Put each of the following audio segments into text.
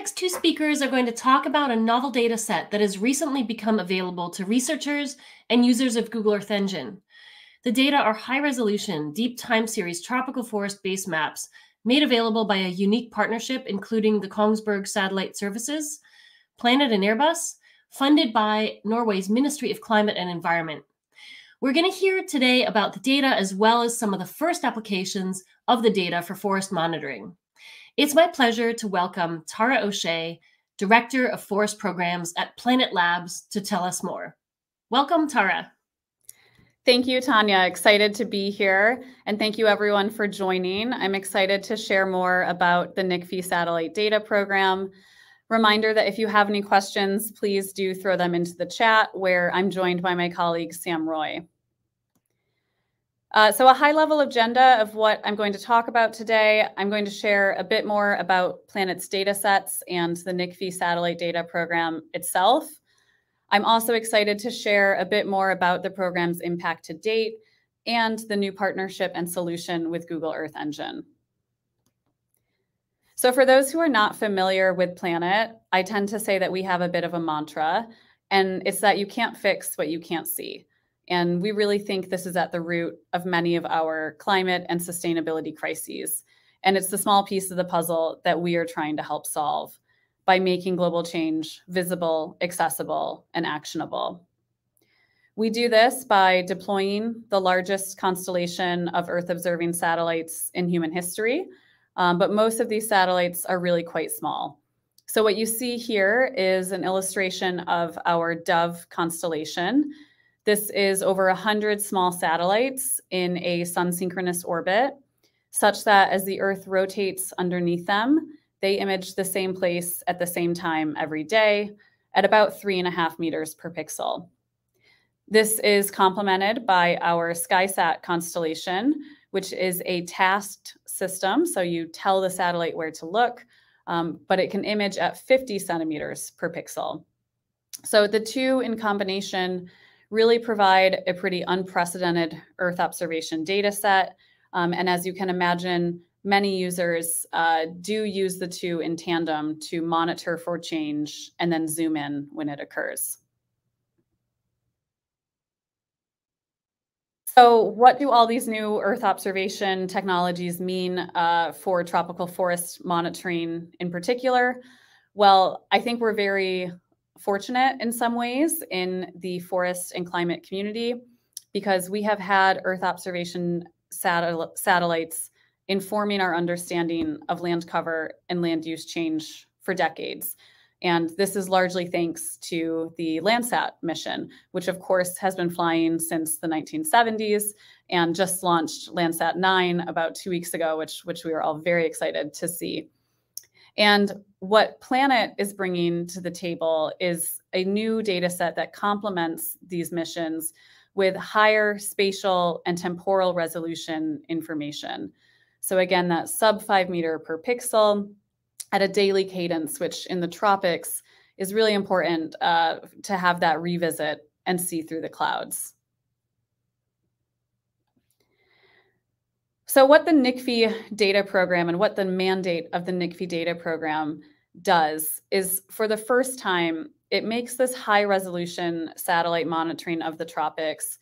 Next two speakers are going to talk about a novel data set that has recently become available to researchers and users of Google Earth Engine. The data are high resolution, deep time series tropical forest base maps made available by a unique partnership including the Kongsberg Satellite Services, Planet and Airbus, funded by Norway's Ministry of Climate and Environment. We're going to hear today about the data as well as some of the first applications of the data for forest monitoring. It's my pleasure to welcome Tara O'Shea, Director of Forest Programs at Planet Labs, to tell us more. Welcome, Tara. Thank you, Tanya. Excited to be here. And thank you, everyone, for joining. I'm excited to share more about the NICFI Satellite Data Program. Reminder that if you have any questions, please do throw them into the chat where I'm joined by my colleague, Sam Roy. Uh, so a high level agenda of what I'm going to talk about today. I'm going to share a bit more about Planet's data sets and the NICFI satellite data program itself. I'm also excited to share a bit more about the program's impact to date and the new partnership and solution with Google Earth Engine. So for those who are not familiar with Planet, I tend to say that we have a bit of a mantra, and it's that you can't fix what you can't see. And we really think this is at the root of many of our climate and sustainability crises. And it's the small piece of the puzzle that we are trying to help solve by making global change visible, accessible, and actionable. We do this by deploying the largest constellation of Earth observing satellites in human history, um, but most of these satellites are really quite small. So what you see here is an illustration of our DOVE constellation, this is over 100 small satellites in a sun synchronous orbit, such that as the Earth rotates underneath them, they image the same place at the same time every day at about three and a half meters per pixel. This is complemented by our SkySat constellation, which is a tasked system. So you tell the satellite where to look, um, but it can image at 50 centimeters per pixel. So the two in combination really provide a pretty unprecedented Earth observation data set. Um, and as you can imagine, many users uh, do use the two in tandem to monitor for change and then zoom in when it occurs. So what do all these new Earth observation technologies mean uh, for tropical forest monitoring in particular? Well, I think we're very fortunate in some ways in the forest and climate community because we have had Earth observation satel satellites informing our understanding of land cover and land use change for decades. And this is largely thanks to the Landsat mission, which of course has been flying since the 1970s and just launched Landsat 9 about two weeks ago, which, which we were all very excited to see. And what Planet is bringing to the table is a new data set that complements these missions with higher spatial and temporal resolution information. So again, that sub five meter per pixel at a daily cadence, which in the tropics is really important uh, to have that revisit and see through the clouds. So what the NICFI data program and what the mandate of the NICFI data program does is for the first time, it makes this high resolution satellite monitoring of the tropics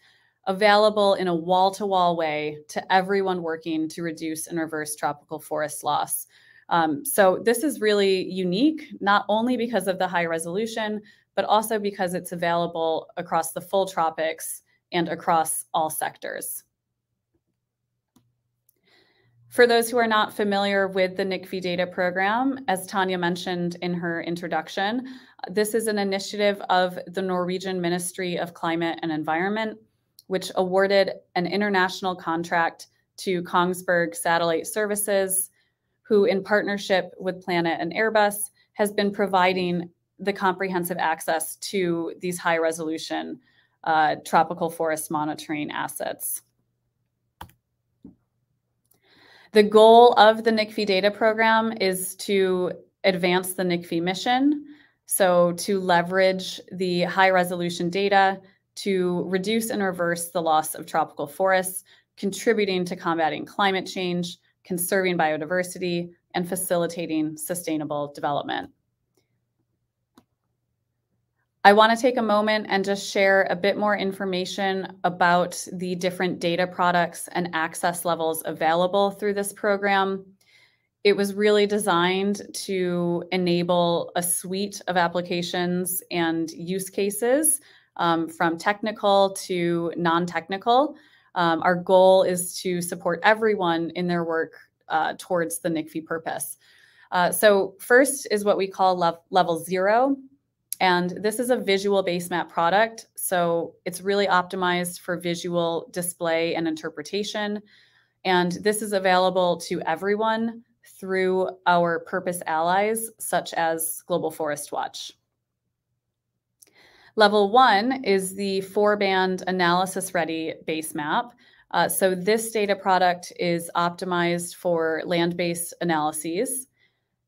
available in a wall to wall way to everyone working to reduce and reverse tropical forest loss. Um, so this is really unique, not only because of the high resolution, but also because it's available across the full tropics and across all sectors. For those who are not familiar with the NICFI data program, as Tanya mentioned in her introduction, this is an initiative of the Norwegian Ministry of Climate and Environment, which awarded an international contract to Kongsberg Satellite Services, who in partnership with Planet and Airbus has been providing the comprehensive access to these high resolution uh, tropical forest monitoring assets. The goal of the NICFI data program is to advance the NICFI mission. So to leverage the high resolution data to reduce and reverse the loss of tropical forests, contributing to combating climate change, conserving biodiversity, and facilitating sustainable development. I want to take a moment and just share a bit more information about the different data products and access levels available through this program. It was really designed to enable a suite of applications and use cases um, from technical to non-technical. Um, our goal is to support everyone in their work uh, towards the NICFI purpose. Uh, so first is what we call level zero. And this is a visual base map product. So it's really optimized for visual display and interpretation. And this is available to everyone through our purpose allies, such as Global Forest Watch. Level one is the four band analysis ready base map. Uh, so this data product is optimized for land-based analyses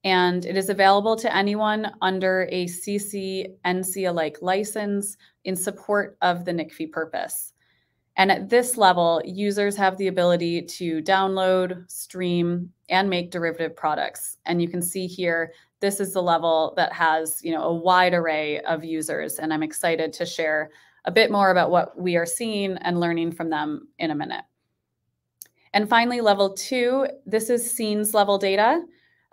and it is available to anyone under a CC NC-alike license in support of the NICFI purpose. And at this level, users have the ability to download, stream, and make derivative products. And you can see here, this is the level that has you know, a wide array of users. And I'm excited to share a bit more about what we are seeing and learning from them in a minute. And finally, level two, this is scenes level data.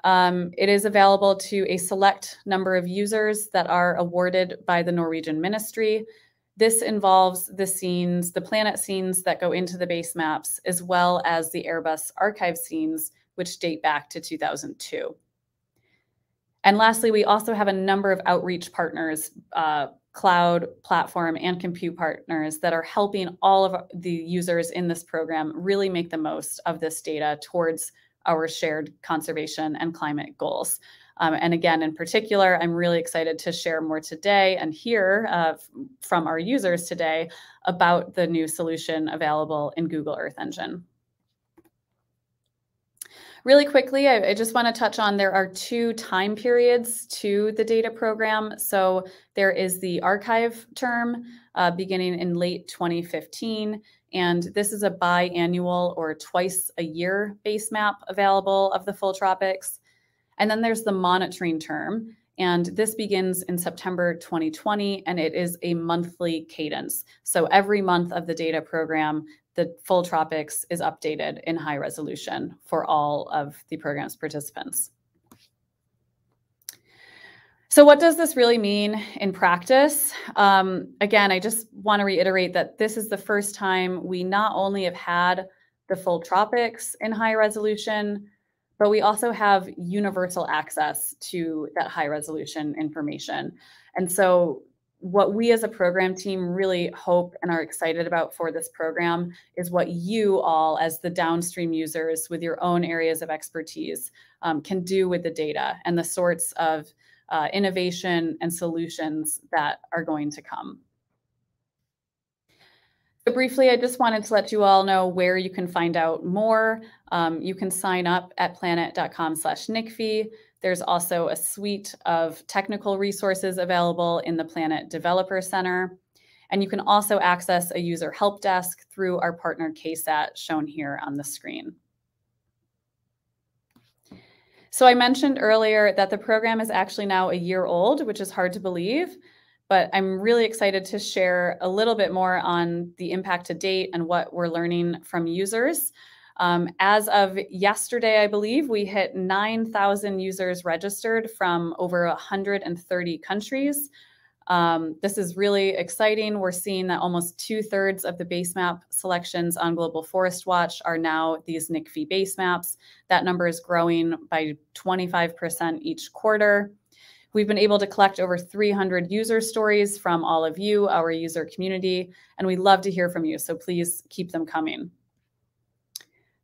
Um, it is available to a select number of users that are awarded by the Norwegian ministry. This involves the scenes, the planet scenes that go into the base maps, as well as the Airbus archive scenes, which date back to 2002. And lastly, we also have a number of outreach partners, uh, cloud platform and compute partners that are helping all of the users in this program really make the most of this data towards our shared conservation and climate goals. Um, and again, in particular, I'm really excited to share more today and hear uh, from our users today about the new solution available in Google Earth Engine. Really quickly, I, I just want to touch on there are two time periods to the data program. So there is the archive term uh, beginning in late 2015, and this is a biannual or twice a year base map available of the full tropics. And then there's the monitoring term. And this begins in September 2020, and it is a monthly cadence. So every month of the data program, the full tropics is updated in high resolution for all of the program's participants. So what does this really mean in practice? Um, again, I just want to reiterate that this is the first time we not only have had the full tropics in high resolution, but we also have universal access to that high resolution information. And so what we as a program team really hope and are excited about for this program is what you all as the downstream users with your own areas of expertise um, can do with the data and the sorts of uh, innovation and solutions that are going to come. So briefly, I just wanted to let you all know where you can find out more. Um, you can sign up at planet.com slash NICFI. There's also a suite of technical resources available in the Planet Developer Center. And you can also access a user help desk through our partner KSAT shown here on the screen. So I mentioned earlier that the program is actually now a year old, which is hard to believe, but I'm really excited to share a little bit more on the impact to date and what we're learning from users. Um, as of yesterday, I believe we hit 9,000 users registered from over 130 countries. Um, this is really exciting. We're seeing that almost two thirds of the base map selections on Global Forest Watch are now these NICFI base maps. That number is growing by 25% each quarter. We've been able to collect over 300 user stories from all of you, our user community, and we love to hear from you. So please keep them coming.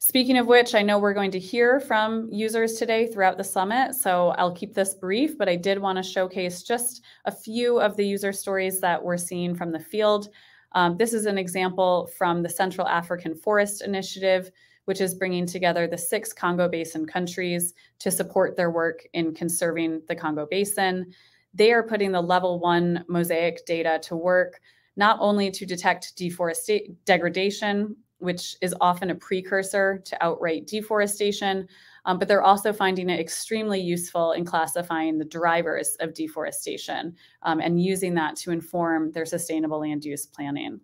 Speaking of which, I know we're going to hear from users today throughout the summit, so I'll keep this brief, but I did want to showcase just a few of the user stories that we're seeing from the field. Um, this is an example from the Central African Forest Initiative, which is bringing together the six Congo Basin countries to support their work in conserving the Congo Basin. They are putting the level one mosaic data to work, not only to detect deforestation degradation which is often a precursor to outright deforestation. Um, but they're also finding it extremely useful in classifying the drivers of deforestation um, and using that to inform their sustainable land use planning.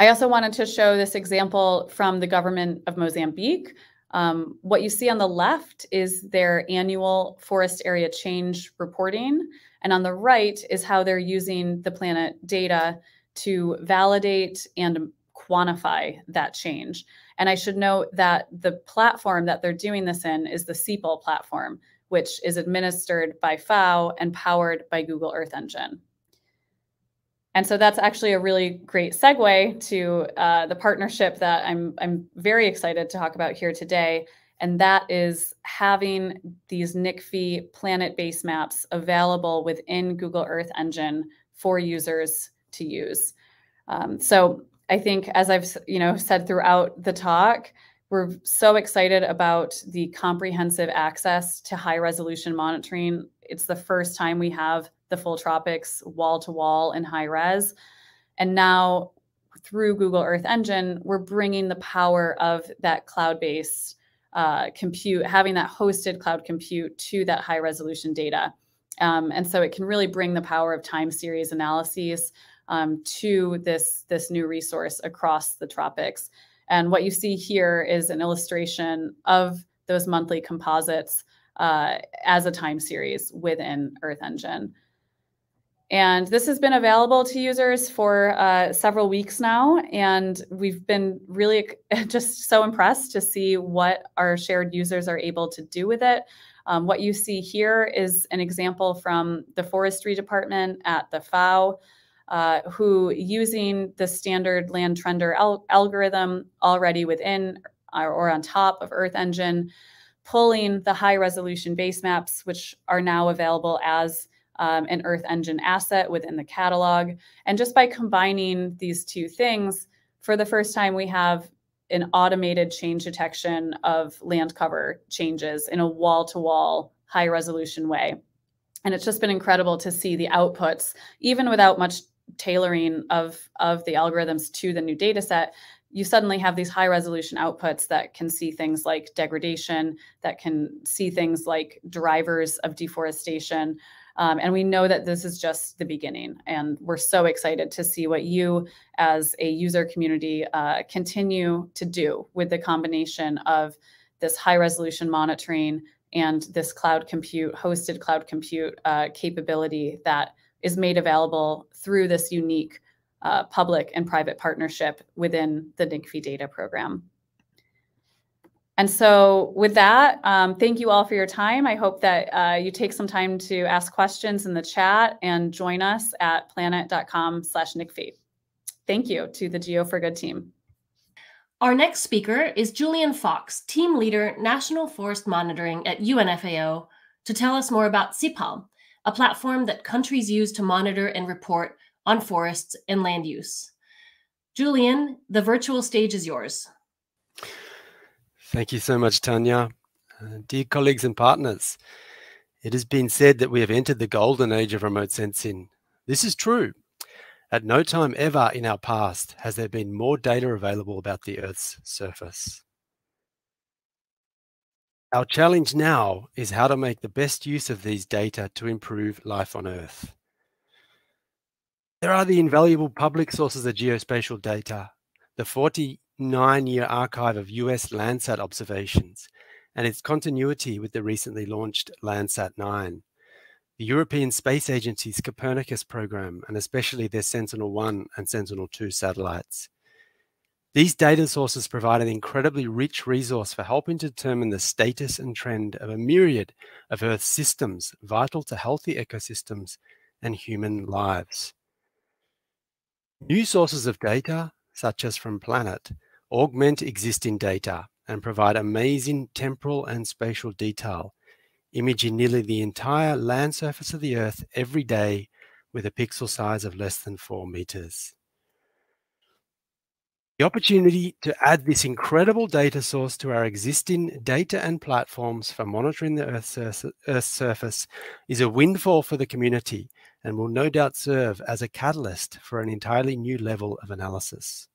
I also wanted to show this example from the government of Mozambique. Um, what you see on the left is their annual forest area change reporting. And on the right is how they're using the planet data to validate and quantify that change. And I should note that the platform that they're doing this in is the SEPAL platform, which is administered by FAO and powered by Google Earth Engine. And so that's actually a really great segue to uh, the partnership that I'm, I'm very excited to talk about here today. And that is having these NICFI planet-based maps available within Google Earth Engine for users to use. Um, so I think, as I've you know said throughout the talk, we're so excited about the comprehensive access to high resolution monitoring. It's the first time we have the full tropics wall to wall in high res. And now through Google Earth Engine, we're bringing the power of that cloud based uh, compute, having that hosted cloud compute to that high resolution data. Um, and so it can really bring the power of time series analyses um, to this, this new resource across the tropics. And what you see here is an illustration of those monthly composites uh, as a time series within Earth Engine. And this has been available to users for uh, several weeks now. And we've been really just so impressed to see what our shared users are able to do with it. Um, what you see here is an example from the forestry department at the FAO, uh, who using the standard LandTrendr al algorithm already within or, or on top of Earth Engine, pulling the high resolution base maps, which are now available as um, an Earth Engine asset within the catalog. And just by combining these two things, for the first time, we have an automated change detection of land cover changes in a wall to wall, high resolution way. And it's just been incredible to see the outputs, even without much tailoring of, of the algorithms to the new data set, you suddenly have these high resolution outputs that can see things like degradation, that can see things like drivers of deforestation, um, and we know that this is just the beginning. And we're so excited to see what you, as a user community, uh, continue to do with the combination of this high resolution monitoring and this cloud compute, hosted cloud compute uh, capability that is made available through this unique uh, public and private partnership within the NICFI data program. And so with that, um, thank you all for your time. I hope that uh, you take some time to ask questions in the chat and join us at planet.com slash NICFI. Thank you to the Geo for Good team. Our next speaker is Julian Fox, Team Leader, National Forest Monitoring at UNFAO, to tell us more about SEPAL, a platform that countries use to monitor and report on forests and land use. Julian, the virtual stage is yours. Thank you so much, Tanya. Uh, dear colleagues and partners, it has been said that we have entered the golden age of remote sensing. This is true. At no time ever in our past has there been more data available about the Earth's surface. Our challenge now is how to make the best use of these data to improve life on Earth. There are the invaluable public sources of geospatial data, the 49 year archive of US Landsat observations and its continuity with the recently launched Landsat 9. The European Space Agency's Copernicus program, and especially their Sentinel 1 and Sentinel 2 satellites. These data sources provide an incredibly rich resource for helping to determine the status and trend of a myriad of Earth systems vital to healthy ecosystems and human lives. New sources of data, such as from Planet, augment existing data and provide amazing temporal and spatial detail, imaging nearly the entire land surface of the Earth every day with a pixel size of less than four meters. The opportunity to add this incredible data source to our existing data and platforms for monitoring the Earth's, Earth's surface is a windfall for the community and will no doubt serve as a catalyst for an entirely new level of analysis.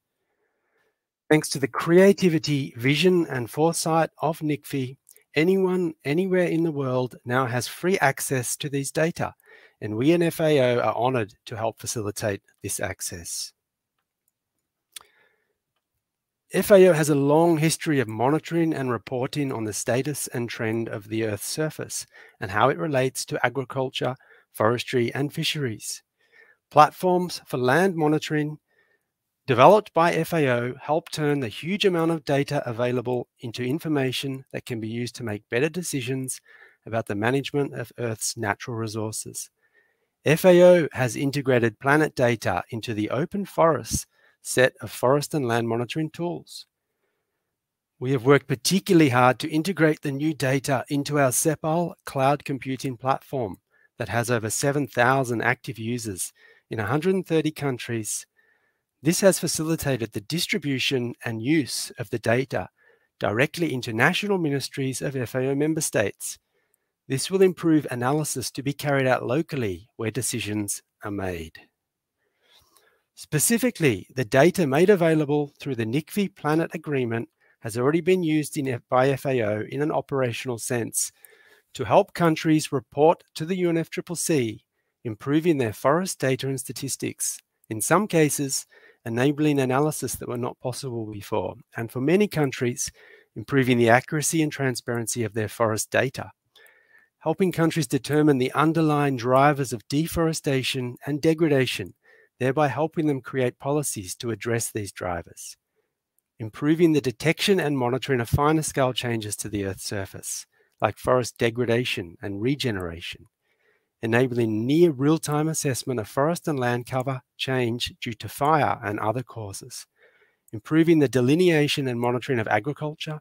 Thanks to the creativity, vision, and foresight of NICFI, anyone, anywhere in the world now has free access to these data, and we in FAO are honoured to help facilitate this access. FAO has a long history of monitoring and reporting on the status and trend of the Earth's surface and how it relates to agriculture, forestry, and fisheries. Platforms for land monitoring developed by FAO help turn the huge amount of data available into information that can be used to make better decisions about the management of Earth's natural resources. FAO has integrated planet data into the Open Foris set of forest and land monitoring tools. We have worked particularly hard to integrate the new data into our SEPAL cloud computing platform that has over 7,000 active users in 130 countries. This has facilitated the distribution and use of the data directly into national ministries of FAO member states. This will improve analysis to be carried out locally where decisions are made. Specifically, the data made available through the NICFI Planet Agreement has already been used in, by FAO in an operational sense to help countries report to the UNFCCC, improving their forest data and statistics, in some cases, enabling analysis that were not possible before, and for many countries, improving the accuracy and transparency of their forest data, helping countries determine the underlying drivers of deforestation and degradation thereby helping them create policies to address these drivers, improving the detection and monitoring of finer scale changes to the Earth's surface, like forest degradation and regeneration, enabling near real-time assessment of forest and land cover change due to fire and other causes, improving the delineation and monitoring of agriculture,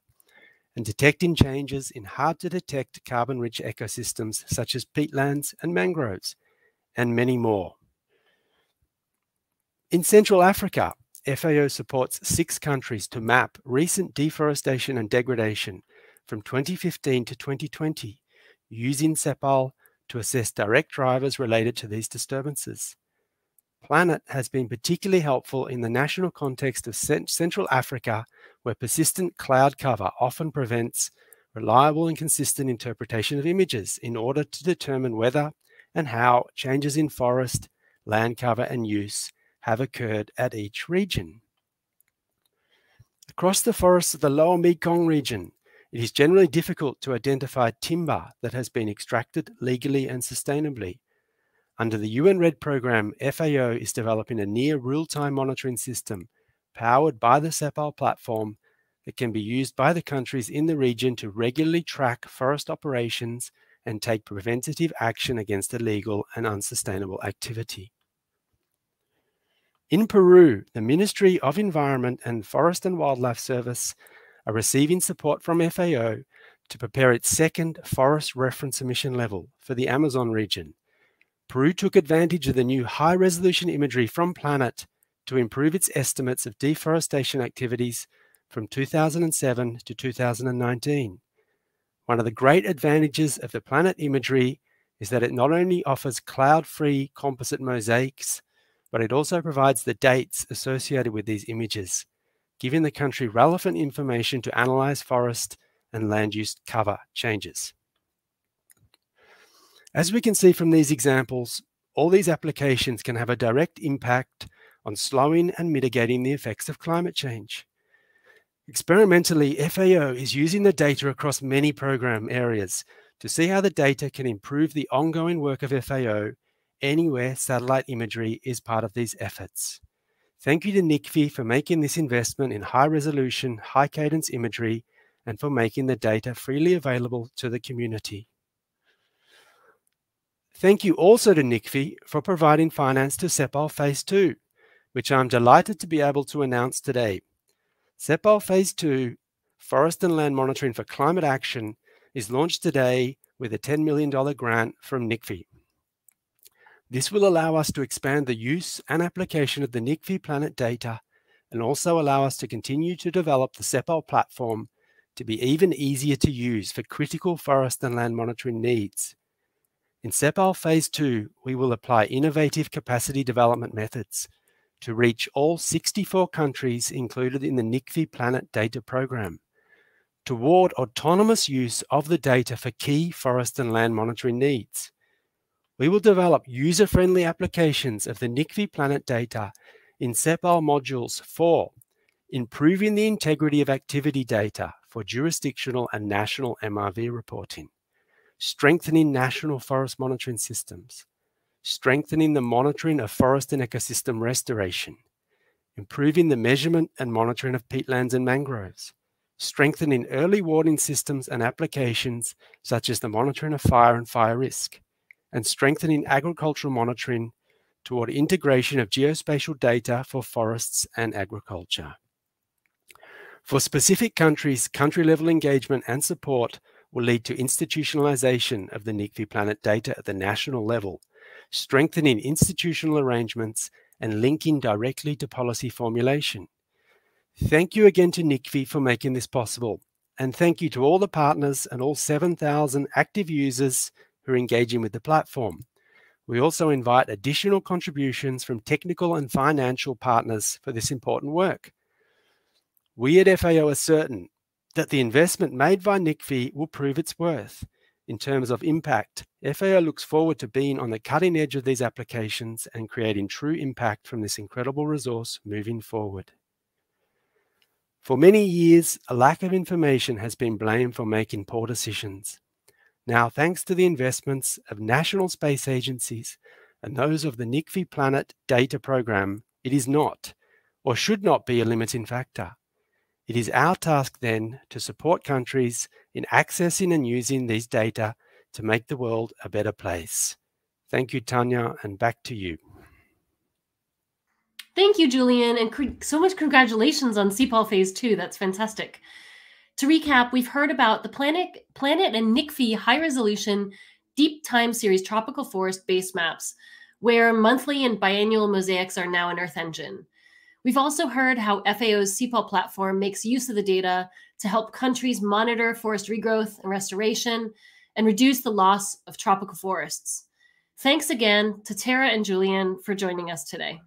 and detecting changes in hard-to-detect carbon-rich ecosystems such as peatlands and mangroves, and many more. In Central Africa, FAO supports six countries to map recent deforestation and degradation from 2015 to 2020, using SEPAL to assess direct drivers related to these disturbances. Planet has been particularly helpful in the national context of Central Africa, where persistent cloud cover often prevents reliable and consistent interpretation of images in order to determine whether and how changes in forest, land cover, and use have occurred at each region. Across the forests of the lower Mekong region, it is generally difficult to identify timber that has been extracted legally and sustainably. Under the UN-REDD program, FAO is developing a near real-time monitoring system powered by the SEPAL platform that can be used by the countries in the region to regularly track forest operations and take preventative action against illegal and unsustainable activity. In Peru, the Ministry of Environment and Forest and Wildlife Service are receiving support from FAO to prepare its second forest reference emission level for the Amazon region. Peru took advantage of the new high resolution imagery from Planet to improve its estimates of deforestation activities from 2007 to 2019. One of the great advantages of the Planet imagery is that it not only offers cloud free composite mosaics but it also provides the dates associated with these images, giving the country relevant information to analyze forest and land use cover changes. As we can see from these examples, all these applications can have a direct impact on slowing and mitigating the effects of climate change. Experimentally, FAO is using the data across many program areas to see how the data can improve the ongoing work of FAO anywhere satellite imagery is part of these efforts. Thank you to NICFI for making this investment in high resolution, high cadence imagery and for making the data freely available to the community. Thank you also to NICFI for providing finance to SEPAL Phase 2, which I'm delighted to be able to announce today. SEPAL Phase 2, Forest and Land Monitoring for Climate Action, is launched today with a $10 million grant from NICFI. This will allow us to expand the use and application of the NICFI Planet data and also allow us to continue to develop the SEPAL platform to be even easier to use for critical forest and land monitoring needs. In SEPAL Phase 2, we will apply innovative capacity development methods to reach all 64 countries included in the NICFI Planet Data Program, toward autonomous use of the data for key forest and land monitoring needs. We will develop user-friendly applications of the NICFI Planet data in SEPAL modules for improving the integrity of activity data for jurisdictional and national MRV reporting, strengthening national forest monitoring systems, strengthening the monitoring of forest and ecosystem restoration, improving the measurement and monitoring of peatlands and mangroves, strengthening early warning systems and applications such as the monitoring of fire and fire risk, and strengthening agricultural monitoring toward integration of geospatial data for forests and agriculture. For specific countries, country level engagement and support will lead to institutionalization of the NICFI Planet data at the national level, strengthening institutional arrangements and linking directly to policy formulation. Thank you again to NICFI for making this possible. And thank you to all the partners and all 7,000 active users who are engaging with the platform. We also invite additional contributions from technical and financial partners for this important work. We at FAO are certain that the investment made by NICFI will prove its worth. In terms of impact, FAO looks forward to being on the cutting edge of these applications and creating true impact from this incredible resource moving forward. For many years, a lack of information has been blamed for making poor decisions. Now, thanks to the investments of national space agencies and those of the NICFI Planet Data Program, it is not, or should not be, a limiting factor. It is our task then to support countries in accessing and using these data to make the world a better place. Thank you, Tanya, and back to you. Thank you, Julian, and so much congratulations on SEPAL Phase 2. That's fantastic. To recap, we've heard about the Planet, Planet and NICFI high resolution deep time series tropical forest base maps, where monthly and biannual mosaics are now in Earth Engine. We've also heard how FAO's SEPAL platform makes use of the data to help countries monitor forest regrowth and restoration and reduce the loss of tropical forests. Thanks again to Tara and Julian for joining us today.